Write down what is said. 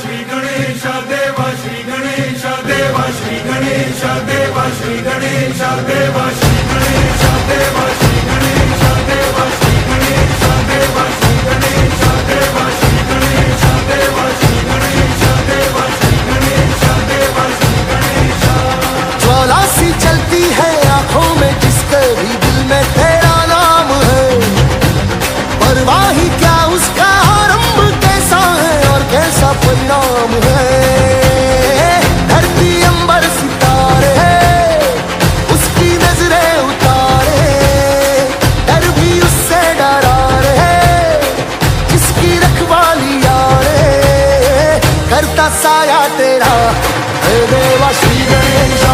श्री गणेश श्री गणेश श्री गणेश श्री गणेश श्री गणेश श्री गणेश श्री गणेश श्री गणेश श्री गणेश श्री गणेश श्री गणेश श्री गणेश ज्वाला सी चलती है आँखों में किसके भी दिल में तेरा नाम है परवाही क्या उसका करता साया तेरा। देवा श्री गणेश